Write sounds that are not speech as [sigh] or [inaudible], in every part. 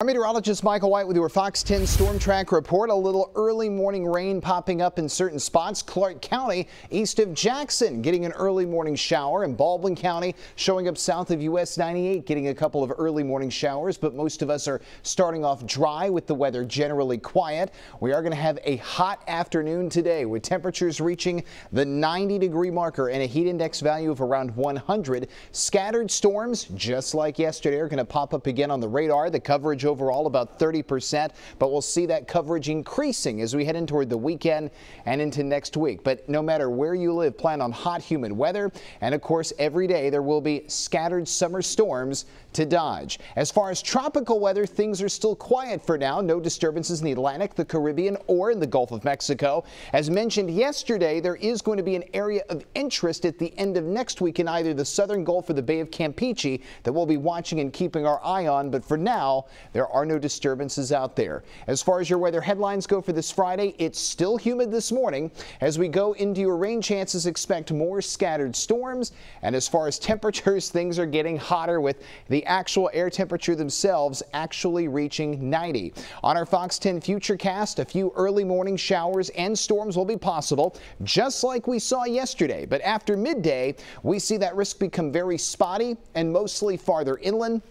Our meteorologist Michael White with your Fox 10 Storm Track report. A little early morning rain popping up in certain spots. Clark County east of Jackson getting an early morning shower and Baldwin County showing up south of US 98 getting a couple of early morning showers, but most of us are starting off dry with the weather generally quiet. We are going to have a hot afternoon today with temperatures reaching the 90 degree marker and a heat index value of around 100. Scattered storms, just like yesterday, are going to pop up again on the radar. The coverage overall about 30%, but we'll see that coverage increasing as we head in toward the weekend and into next week. But no matter where you live, plan on hot, humid weather. And of course, every day there will be scattered summer storms to dodge. As far as tropical weather, things are still quiet for now. No disturbances in the Atlantic, the Caribbean, or in the Gulf of Mexico. As mentioned yesterday, there is going to be an area of interest at the end of next week in either the southern Gulf or the Bay of Campeche that we'll be watching and keeping our eye on. But for now, there are no disturbances out there. As far as your weather headlines go for this Friday, it's still humid this morning. As we go into your rain chances, expect more scattered storms. And as far as [laughs] temperatures, things are getting hotter with the actual air temperature themselves actually reaching 90. On our Fox 10 Futurecast, a few early morning showers and storms will be possible, just like we saw yesterday. But after midday, we see that risk become very spotty and mostly farther inland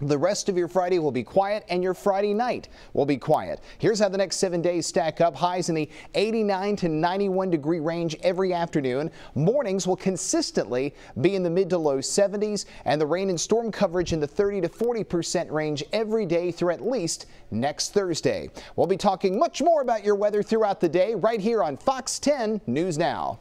the rest of your Friday will be quiet and your Friday night will be quiet. Here's how the next seven days stack up. Highs in the 89 to 91 degree range every afternoon. Mornings will consistently be in the mid to low 70s and the rain and storm coverage in the 30 to 40 percent range every day through at least next Thursday. We'll be talking much more about your weather throughout the day right here on Fox 10 News Now.